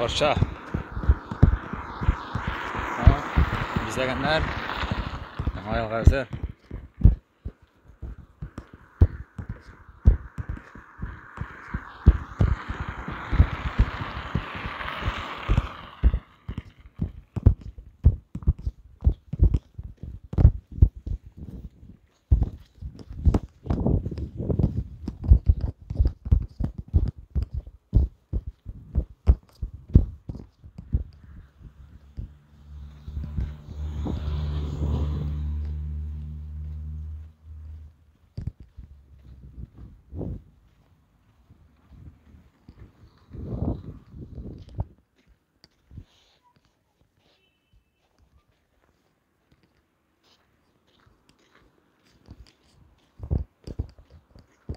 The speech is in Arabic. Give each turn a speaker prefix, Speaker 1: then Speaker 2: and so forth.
Speaker 1: और शाह ها بزاف النار هاي الغزال